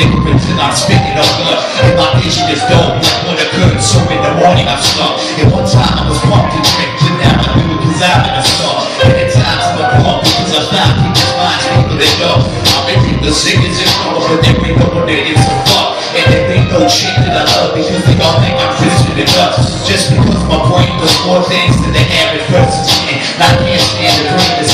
ignorance and I'm spitting up blood. And my vision is dull, like when occurred. So in the morning I'm stuck. At one time I was pumped to drink, but now I do it cause I'm in a star. And at times I'm a pump because I stop people's minds, people that know. I'm making the singers and all, but there ain't no one that gives a fuck. And there ain't no chick that I love because they all think I'm Christian enough. Just because my brain does more things than the average person's can. And I can't stand the greatest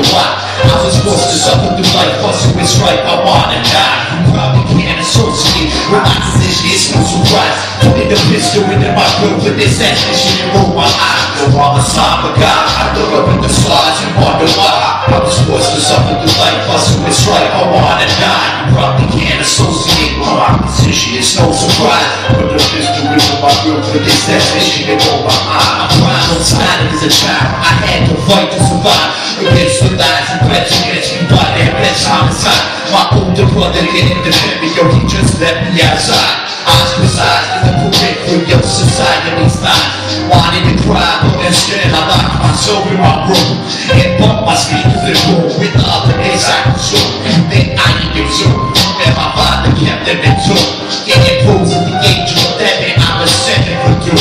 wonder why. I was forced to suffer through life, fussing with strife. I wanna die. You probably can't associate with my position. It's no surprise. Putting the pistol into my grill with this ambition and roll my eyes. Yo, I'm a silent guy. I look up at the stars and wonder why. I was forced to suffer through life, fussing with strife. I wanna die. You probably can't associate with my position. It's no surprise. Put the pistol into my grill with this ambition and roll my eyes. I'm proud time as a child. I had to fight to brother didn't defend me, yo, he just left me outside. Ostracized in the periphery of society's mind. Wanted to cry, but instead I locked myself in my room and bumped my speakers and room with the other days I consumed. Then I consumed, and my father kept them in tune. It imposed at the age of 11, I was seven for two.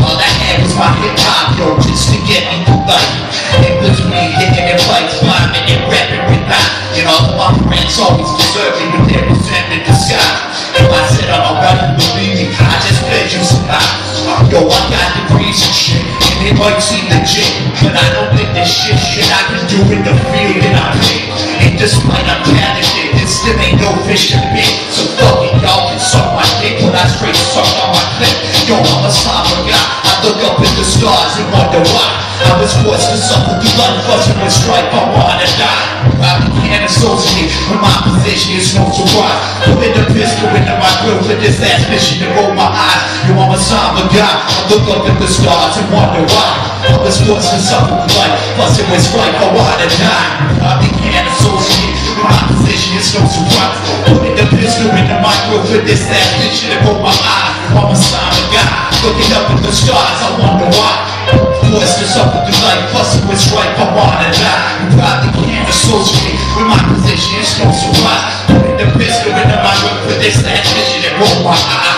All I had was my hip hop, yo, just to get me through life. It was me hitting and fights, rhyming and rapping with mine. All of my friends always deserved me with their resentment disguise. If I said I'm you believe me, I just bet you some high. Yo, I got degrees and shit, and it might seem legit, but I don't think this shit shit I can do in the field that I play. And despite I'm talented, it still ain't no fish in me. So fuck it, y'all can suck my dick, but I straight suck on my clip. Yo, I'm a somber guy. I look up at the stars and wonder why. I was forced to suffer through life, fussing with strife. I wanna die. I can't associate with my position. It's no surprise. Putting the pistol into my grill with this ass mission to roll my eyes. Yo, I'm a somber guy. I look up at the stars and wonder why. Was forced to suffer life, fussing with strife. I wanna die. I can't associate with my position. It's no surprise. Putting the pistol into my grill with this ass mission to roll my eyes. I'm a somber guy. Looking up at the stars, I wonder why. Forced to suffer through life, fussing with strife, I wanna die. You probably can't associate with my position, it's no surprise. Putting the pistol into my room for this, that, mission, and roll my eyes.